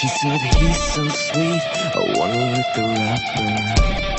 She said he's so sweet, I wanna lick the rapper.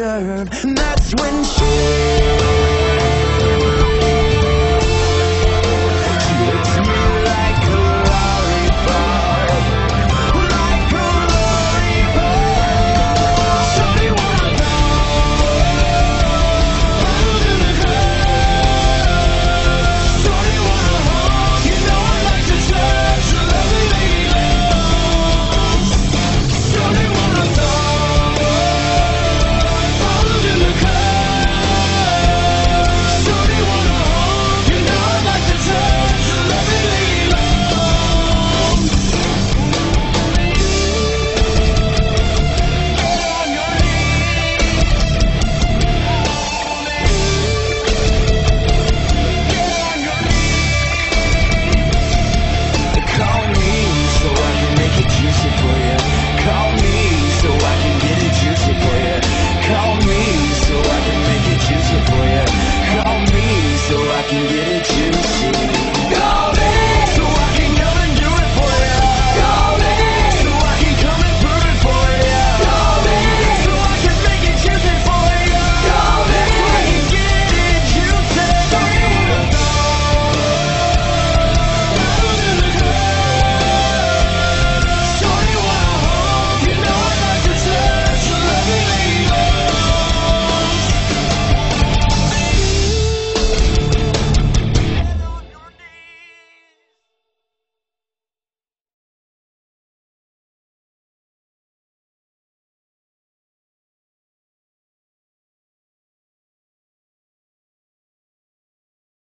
deserve. And that's when she.